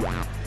Wow.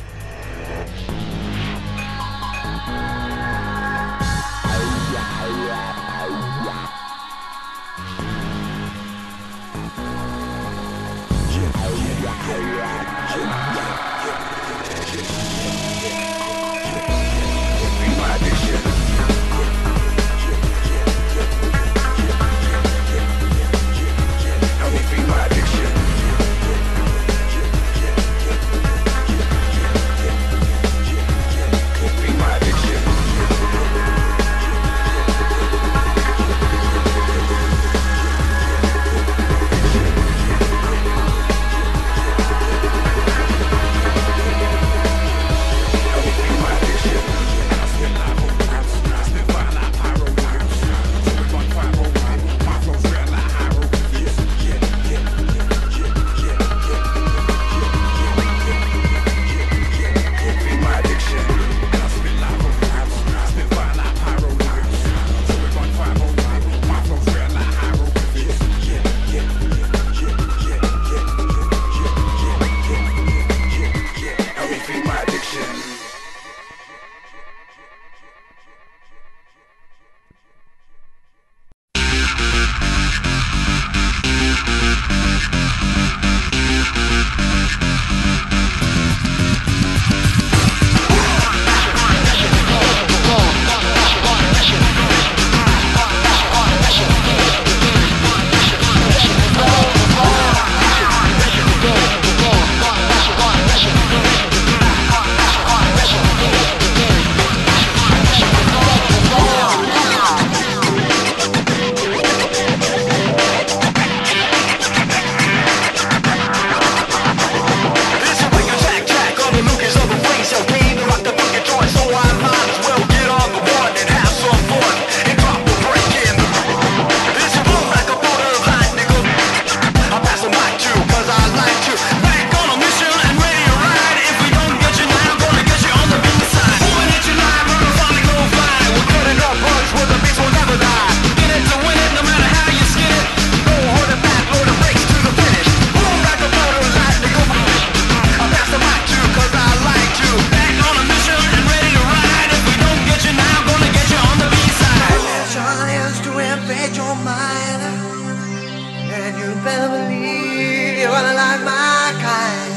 family, all like my kind.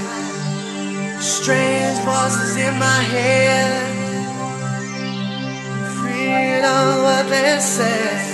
Strange voices in my head. Freedom, what they say.